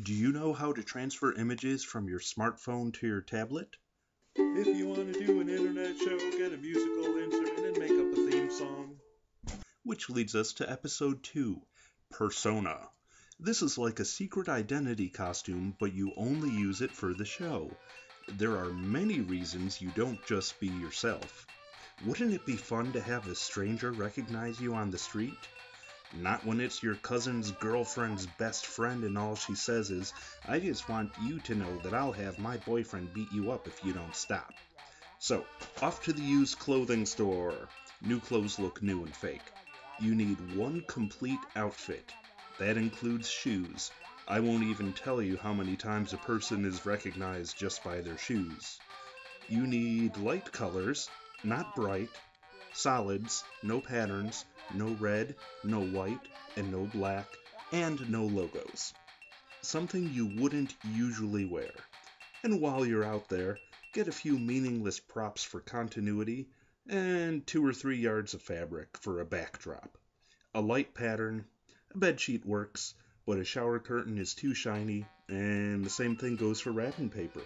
Do you know how to transfer images from your smartphone to your tablet? If you want to do an internet show, get a musical instrument and make up a theme song. Which leads us to episode 2 Persona. This is like a secret identity costume, but you only use it for the show. There are many reasons you don't just be yourself. Wouldn't it be fun to have a stranger recognize you on the street? Not when it's your cousin's girlfriend's best friend and all she says is, I just want you to know that I'll have my boyfriend beat you up if you don't stop. So, off to the used clothing store. New clothes look new and fake. You need one complete outfit. That includes shoes. I won't even tell you how many times a person is recognized just by their shoes. You need light colors, not bright, solids, no patterns, no red, no white, and no black, and no logos. Something you wouldn't usually wear. And while you're out there, get a few meaningless props for continuity, and two or three yards of fabric for a backdrop. A light pattern, a bedsheet works, but a shower curtain is too shiny, and the same thing goes for wrapping paper.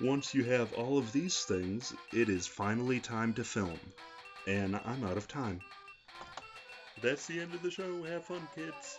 Once you have all of these things, it is finally time to film. And I'm out of time. That's the end of the show. Have fun, kids.